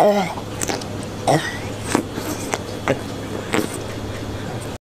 Oh.